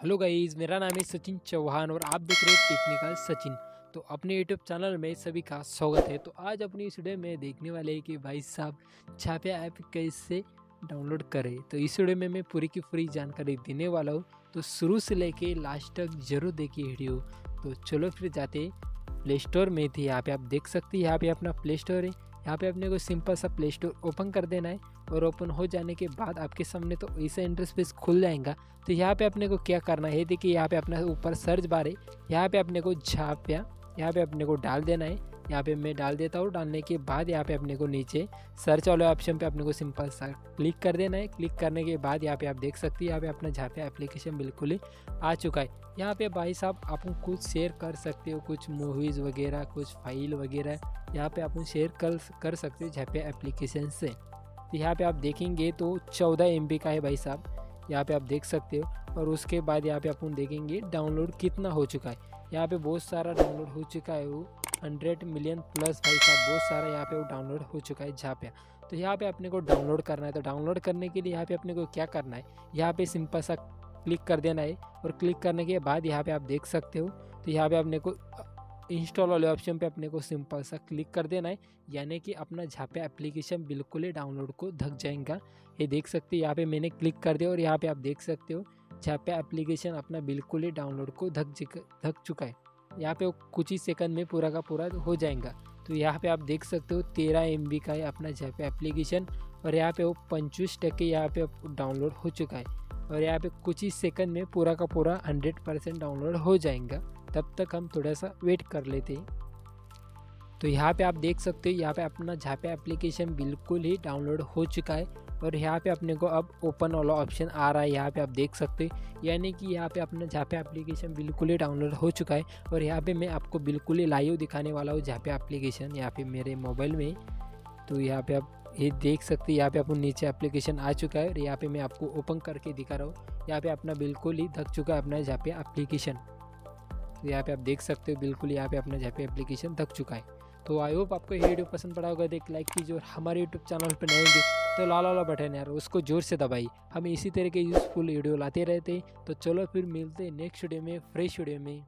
Hello guys, मेरा नाम है सचिन चौहान और आप देख रहे हैं टेक्निकल सचिन। तो अपने यूट्यूब चैनल में सभी का स्वागत है। तो आज अपनी इस वीडियो में देखने वाले हैं कि भाई साहब, छापे ऐप कैसे डाउनलोड करें? तो इस वीडियो में मैं पूरी की पूरी जानकारी देने वाला हूँ। तो शुरू से लेके लास्ट तक ज़रूर देखिए वीडियो। तो चलो फिर जाते प्ले स्टोर में। थी यहाँ पे आप देख सकते हैं, यहाँ पे अपना प्ले स्टोर है। यहाँ पे अपने को सिंपल सा प्ले स्टोर ओपन कर देना है और ओपन हो जाने के बाद आपके सामने तो ऐसा इंटरफेस खुल जाएगा। तो यहाँ पे अपने को क्या करना है? देखिए, यहाँ पे अपना ऊपर सर्च बार है। यहाँ पे अपने को झापिया यहाँ पे अपने को डाल देना है। यहाँ पे मैं डाल देता हूँ डालने के बाद यहाँ पे अपने को नीचे सर्च वाले ऑप्शन पे अपने को सिंपल सा क्लिक कर देना है क्लिक करने के बाद यहाँ पे आप देख सकते हैं यहाँ पे अपना झापे एप्लीकेशन बिल्कुल ही आ चुका है यहाँ पे भाई साहब आप कुछ शेयर कर सकते हो कुछ मूवीज़ वगैरह कुछ फ़ाइल वगैरह यहाँ पे आप शेयर कर कर सकते हो झापे एप्लीकेशन से तो यहाँ पे आप देखेंगे तो चौदह एम का है भाई साहब यहाँ पे आप देख सकते हो और उसके बाद यहाँ पे अपन देखेंगे डाउनलोड कितना हो चुका है यहाँ पे बहुत सारा डाउनलोड हो चुका है वो हंड्रेड मिलियन प्लस भाई साहब, बहुत सारा यहाँ पे वो डाउनलोड हो चुका है जहाँ पे। तो यहाँ पे अपने को डाउनलोड करना है तो डाउनलोड करने के लिए यहाँ पे अपने को क्या करना है? यहाँ पे सिंपल सा क्लिक कर देना है और क्लिक करने के बाद यहाँ पे आप देख सकते हो तो यहाँ पे अपने को इंस्टॉल वाले ऑप्शन पे अपने को सिंपल सा क्लिक कर देना है, यानी कि अपना झापे एप्लीकेशन बिल्कुल ही डाउनलोड को धक जाएगा। ये देख सकते हैं, यहाँ पे मैंने क्लिक कर दिया और यहाँ पे आप देख सकते हो झापे एप्लीकेशन अपना बिल्कुल ही डाउनलोड को धक धक चुका है। यहाँ पे कुछ ही सेकंड में पूरा का पूरा हो जाएगा। तो यहाँ पे आप देख सकते हो तेरह एम का है अपना झापे एप्लीकेशन और यहाँ पे वो पंचवीस टके यहाँ पे डाउनलोड हो चुका है। और यहाँ पे कुछ ही सेकंड में पूरा का पूरा हंड्रेड परसेंट डाउनलोड हो जाएगा। तब तक हम थोड़ा सा वेट कर लेते हैं। तो यहाँ पे आप देख सकते हो, यहाँ पे अपना झापे एप्लीकेशन बिल्कुल ही डाउनलोड हो चुका है। और यहाँ पे अपने को अब ओपन वाला ऑप्शन आ रहा है यहाँ पे आप देख सकते हैं यानी कि यहाँ पे अपना झापे एप्लीकेशन बिल्कुल ही डाउनलोड हो चुका है और यहाँ पे मैं आपको बिल्कुल ही लाइव दिखाने वाला हूँ झापे एप्लीकेशन यहाँ पे मेरे मोबाइल में तो यहाँ पे आप ये देख सकते हैं यहाँ पे अपन नीचे एप्लीकेशन आ चुका है और यहाँ पे मैं आपको ओपन करके दिखा रहा हूँ यहाँ पे अपना बिल्कुल ही धक चुका है अपना जहाँ पे एप्लीकेशन तो यहाँ पे आप देख सकते हो बिल्कुल यहाँ पे अपना जहाँ पे एप्लीकेशन थक चुका है तो आई होप आपको ये वीडियो पसंद पड़ा होगा। देख लाइक कीजिए और हमारे यूट्यूब चैनल पर नए होंगे तो लाल वाला बटन यार, उसको ज़ोर से दबाई हम इसी तरह के यूज़फुल वीडियो लाते रहते हैं। तो चलो फिर मिलते हैं नेक्स्ट वीडियो में फ्रेश वीडियो में।